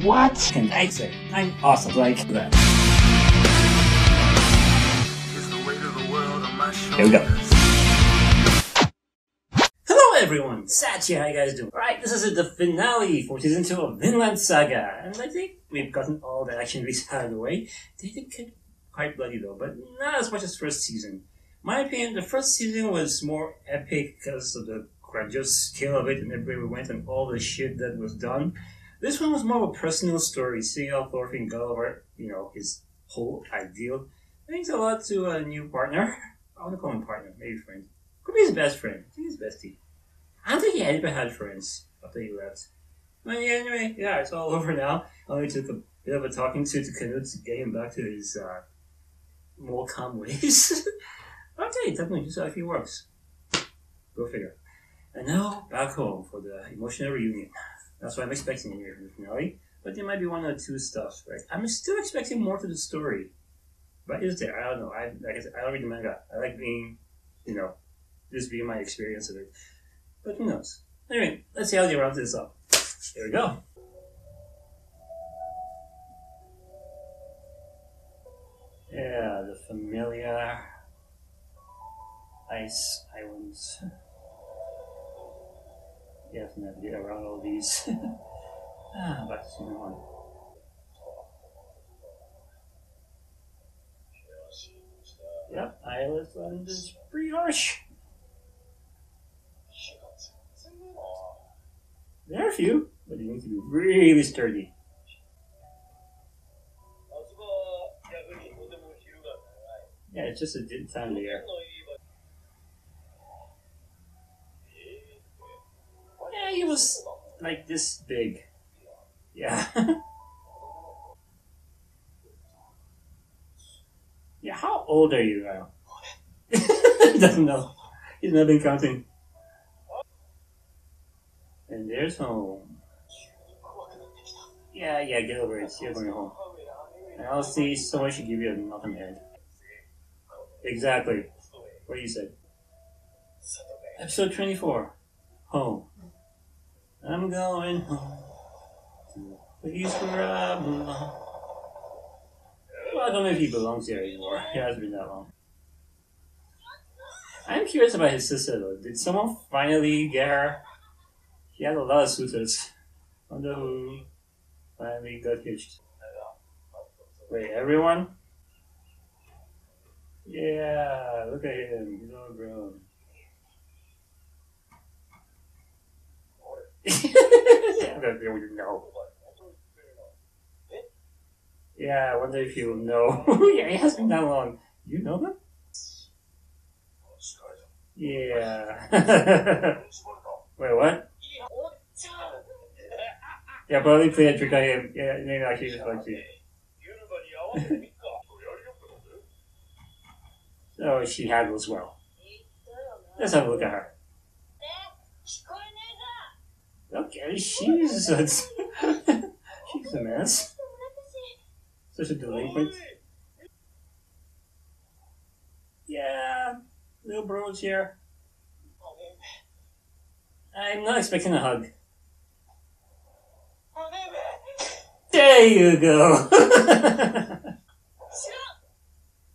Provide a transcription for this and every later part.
What can I say? I'm awesome like that. Here we go. Hello everyone, Sachi, how you guys doing? Right, this is the finale for season 2 of Vinland Saga, and I think we've gotten all the action beats out of the way. They did get quite bloody though, but not as much as first season. My opinion, the first season was more epic because of the grandiose scale of it and everywhere we went and all the shit that was done. This one was more of a personal story, seeing how Thorfinn got over, you know, his whole ideal. Thanks a lot to a new partner. I want to call him partner, maybe friend. Could be his best friend. I think his bestie. I don't think he ever had friends after he left. But yeah, anyway, yeah, it's all over now. I only took a bit of a talking to to Canute to get him back to his uh, more calm ways. okay, definitely just how he works. Go figure. And now back home for the emotional reunion. That's what I'm expecting here in the finale. But there might be one or two stuff. Right? I'm still expecting more to the story. But is there? I don't know. I like I, said, I don't read the manga. I like being, you know, just being my experience of it. But who knows? Anyway, let's see how they round this up. Here we go. Yeah, the familiar ice islands. You have to navigate around all these. ah, back to season one. Yep, Iceland is pretty harsh. There are a few, but you need to be really sturdy. Yeah, it's just a good time of he was like this big. Yeah. yeah, how old are you now? doesn't know. He's not been counting. And there's home. Yeah, yeah, get over it. You're going home. And I'll see someone should give you a knock on the head. Exactly. What do you said. Episode 24. Home. I'm going home. To place where I I don't know if he belongs here anymore. It has been that long. I'm curious about his sister though. Did someone finally get her? He had a lot of suitors. Wonder who finally got hitched. Wait, everyone? Yeah, look at him. He's all grown. Yeah, that you know. Yeah, I wonder if you know. yeah, it hasn't been that long. You know them? Yeah. Wait, what? Yeah, probably play a trick on him. Yeah, maybe I actually just like you. So oh, she handles well. Let's have a look at her. Okay, she's a, she's a mess. Such a delinquent. Yeah, little bro's here. I'm not expecting a hug. There you go.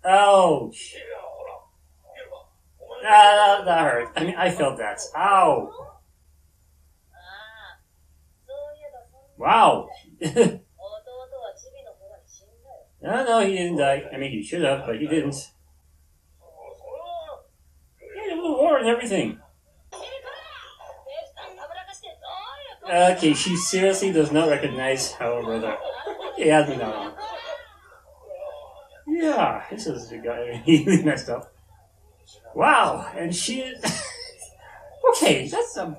Ouch. Ah, that hurt. I mean, I felt that. Ow. Wow. no, no, he didn't die. I mean, he should have, but he didn't. Yeah, a little war and everything. Okay, she seriously does not recognize her brother. He has that. Yeah, this is the guy he messed up. Wow, and she is. okay, that's um.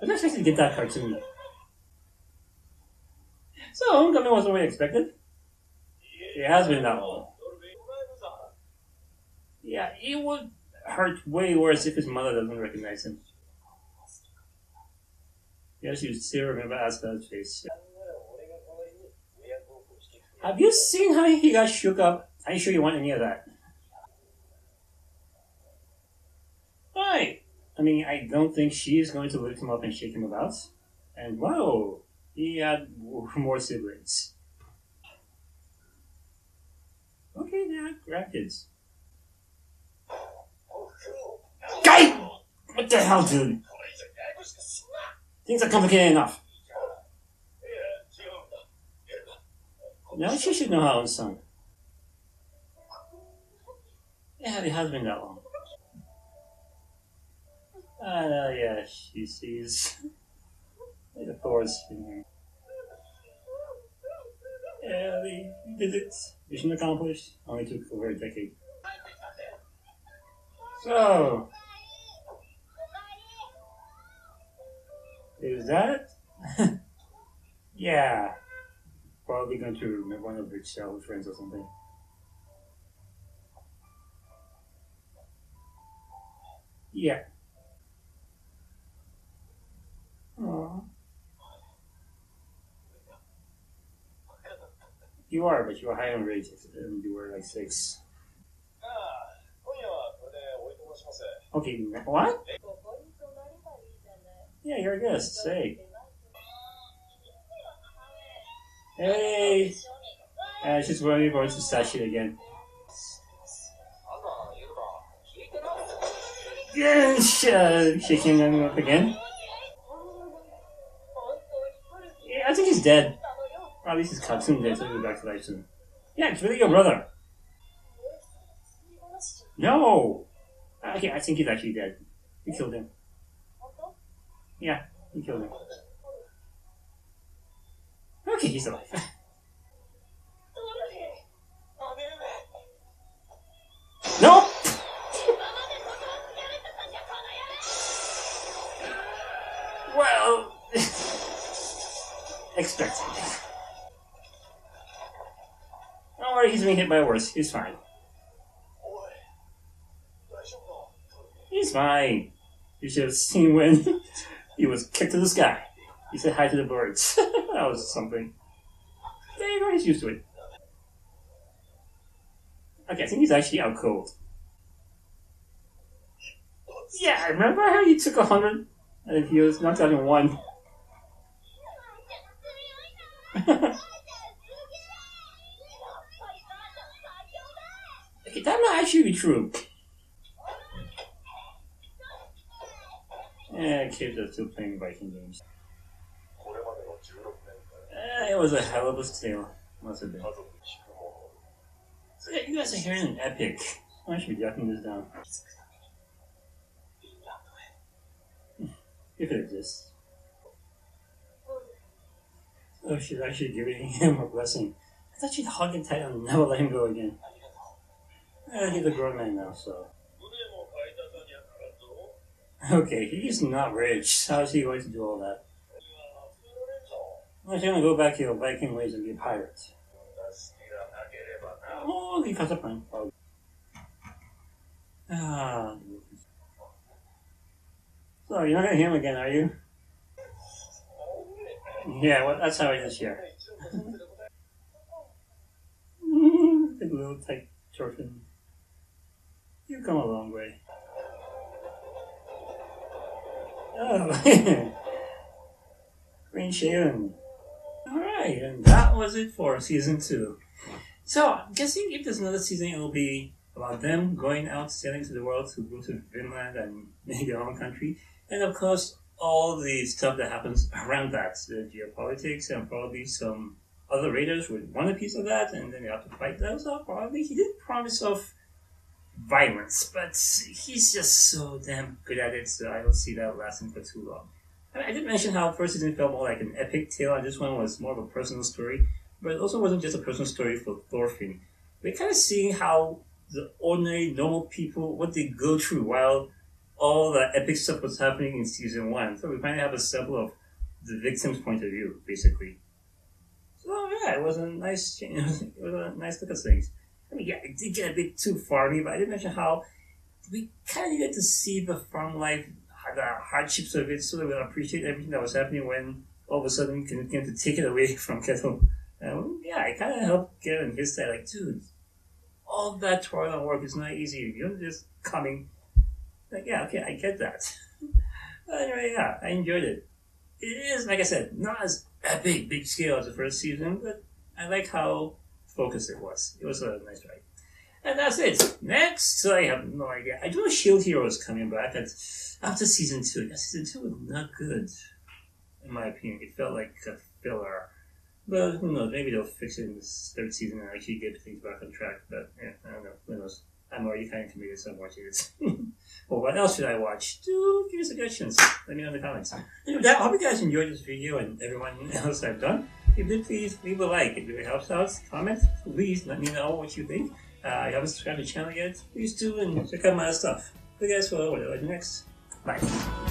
I'm not expecting to get that cartoon. So, Homecoming wasn't we expected. It has been that long. Yeah, it would hurt way worse if his mother doesn't recognize him. Yes, you still remember Asuka's face. Have you seen how he got shook up? Are you sure you want any of that? Why? I mean, I don't think she's going to lift him up and shake him about. And whoa, He had more siblings. Okay, now grandkids. Guy! What the hell, dude? Things are complicated enough. Now she should know how own son. Yeah, it has been that long. Ah, uh, yeah, she sees the. Yeah, they did it. Mission accomplished. Only took over a decade. So, is that? yeah, probably going to remember one of her childhood friends or something. Yeah. Aww. You are, but you are high on rated, and you were like six. Okay, what? Yeah, you're a guest. Say. Hey! Uh, she's running going to Sashi again. Yes, uh, shaking him up again. Yeah, I think he's dead. Or at least his cartoon so he'll be back to life. Yeah, it's really your brother. No! Uh, okay, I think he's actually dead. He killed him. Yeah, you killed him. Okay, he's alive. by worse. He's fine. He's fine. You should have seen when he was kicked to the sky. He said hi to the birds. that was something. He's used to it. Okay, I think he's actually out cold. Yeah, remember how you took a hundred and he was out in one? that might actually be true. Yeah, kids are still playing Viking games. Eh, it was a hell of a tale. Must have been. So yeah, you guys are hearing an epic. I should be jotting this down. If it exists. Oh, she's actually giving him a blessing. I thought she'd hug him tight and never let him go again. Eh, he's a grown man now, so. Okay, he's not rich. How's he going to do all that? He's gonna go back to your Viking ways and be a pirate. Oh, he cuts a pine. Ah. So, you're not gonna hear him again, are you? Yeah, well, that's how he is here. Big little tight Thorfinn. You've come a long way. Oh, Green Shaven. Alright, and that was it for season two. So, I'm guessing if there's another season, it will be about them going out sailing to the world to go to Vinland and make their own country. And of course, all the stuff that happens around that the geopolitics and probably some other raiders would want a piece of that, and then you have to fight those off. Probably he did promise of violence, but he's just so damn good at it, so I don't see that lasting for too long. I, mean, I did mention how first season felt more like an epic tale, and this one was more of a personal story, but it also wasn't just a personal story for Thorfinn. We're kind of seeing how the ordinary, normal people, what they go through while all the epic stuff was happening in season one. So we finally have a sample of the victim's point of view, basically. So yeah, it was a nice change. It was a nice look at things. I mean, yeah, it did get a bit too farmy, but I did mention how we kind of needed to see the farm life, the hardships of it, so that we appreciate everything that was happening when all of a sudden we came to take it away from Ketil. And yeah, it kind of helped get on his side, like, dude, all that toil and work is not easy. You're just coming. Like, yeah, okay, I get that. anyway, yeah, I enjoyed it. It is, like I said, not as epic, big scale as the first season, but I like how focused it was. It was a nice ride. And that's it. Next, I have no idea. I do know Shield Hero is coming back after season two. Yeah, season two was not good, in my opinion. It felt like a filler. But who knows? Maybe they'll fix it in this third season and actually get things back on track. But yeah, I don't know. Who knows? I'm already kind of committed, so I'm watching it. well, what else should I watch? Do give me suggestions. Let me know in the comments. Anyway, that, I hope you guys enjoyed this video and everyone else I've done. If you did, please leave a like. If it helps out, comment. Please let me know what you think. Uh, you haven't subscribed to the channel yet, please do and check out my other stuff. See you guys for what next. Bye.